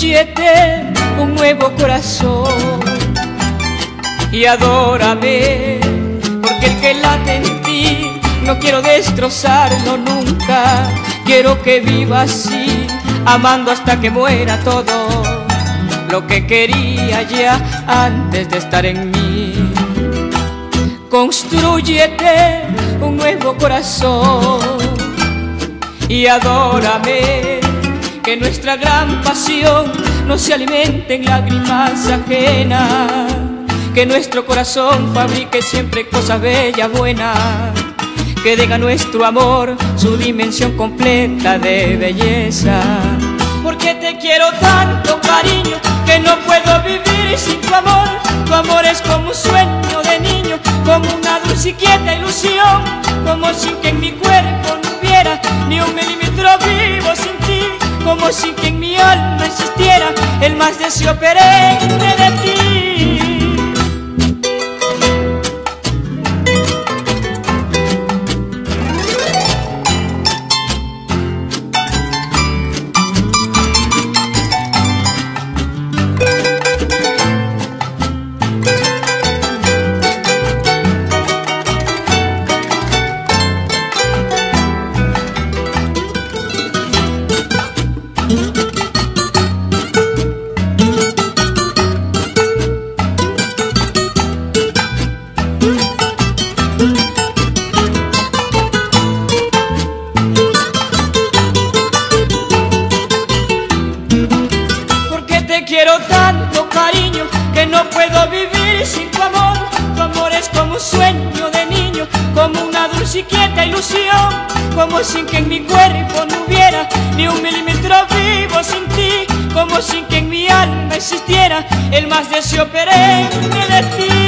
Construyete un nuevo corazón y adórame, porque el que late en ti no quiero destrozarlo nunca. Quiero que viva así, amando hasta que muera todo lo que quería ya antes de estar en mí. Construyete un nuevo corazón y adórame, que nuestra gran pasión no se alimente en lágrimas ajenas, que nuestro corazón fabrique siempre cosas bellas, buenas, que den a nuestro amor su dimensión completa de belleza. Porque te quiero tanto, cariño, que no puedo vivir sin tu amor. Tu amor es como un sueño de niño, como una dulce y quieta ilusión, como sin que en mi cuerpo no hubiera ni un milímetro como que en mi alma existiera el más deseo perenne de ti. No puedo vivir sin tu amor. Tu amor es como un sueño de niño, como una dulce y quieta ilusión, como sin que en mi cuerpo no hubiera ni un milímetro vivo sin ti, como sin que en mi alma existiera el más deseo perenne de ti.